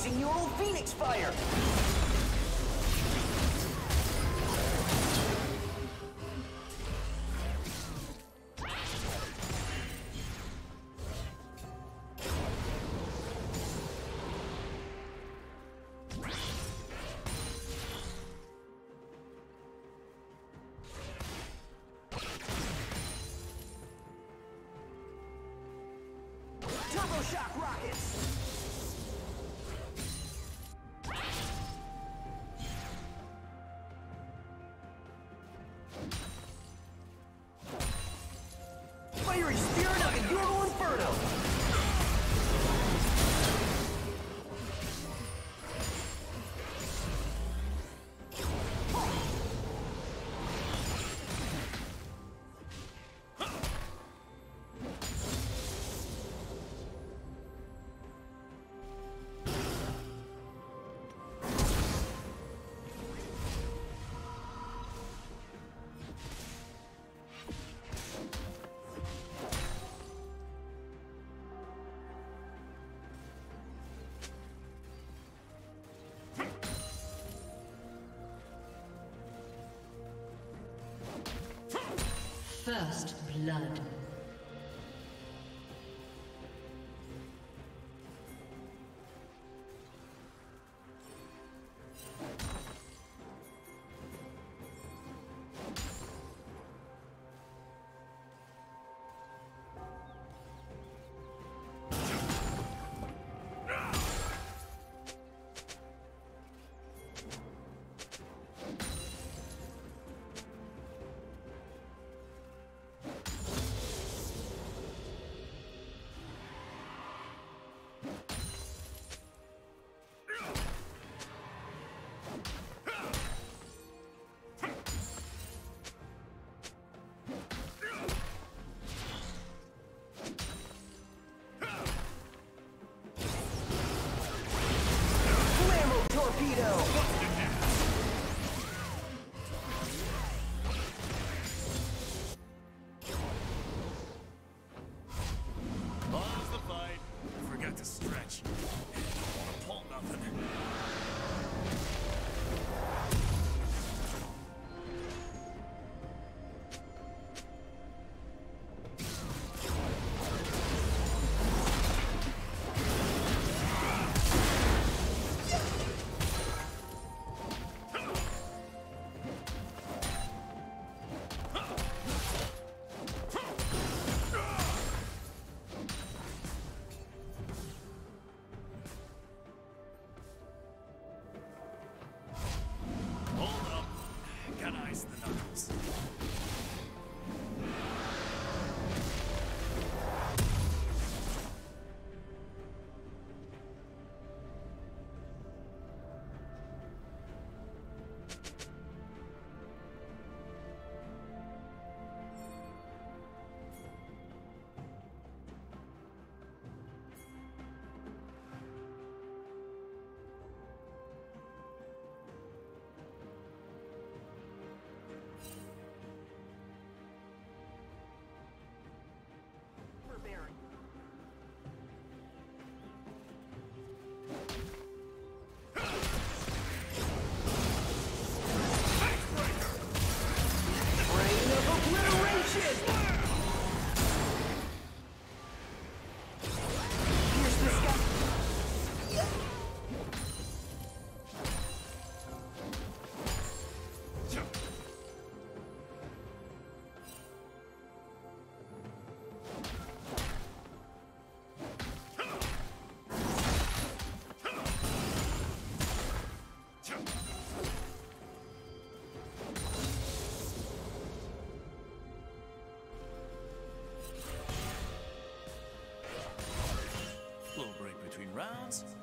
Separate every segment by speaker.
Speaker 1: utilizing neural phoenix fire!
Speaker 2: First blood.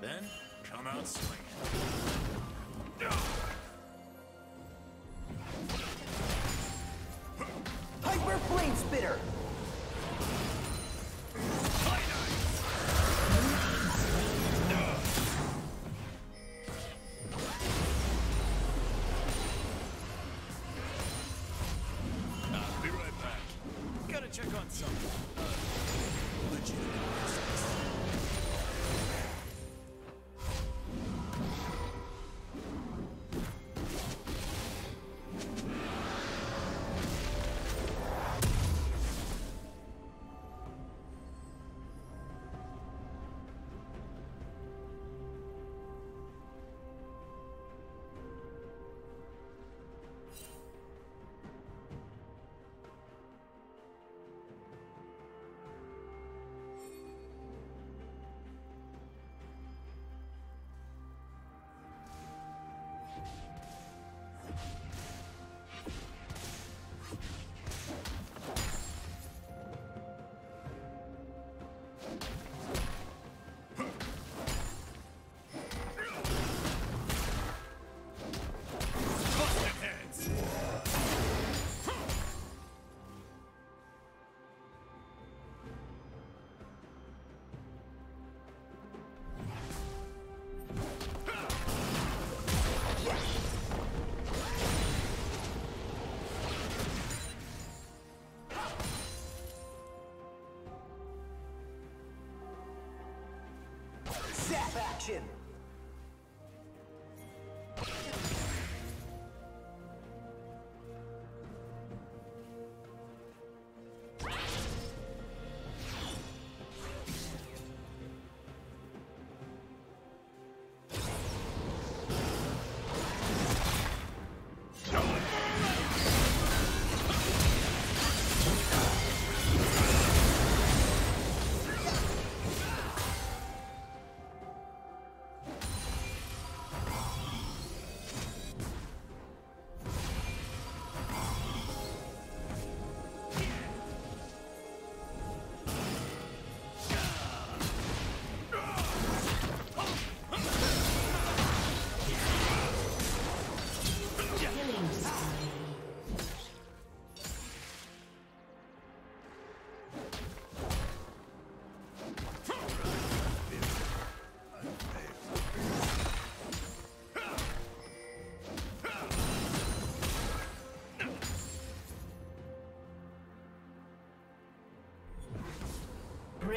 Speaker 3: Then come out swinging.
Speaker 1: Hyper Flame Spitter! Action!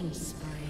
Speaker 2: Killing spree.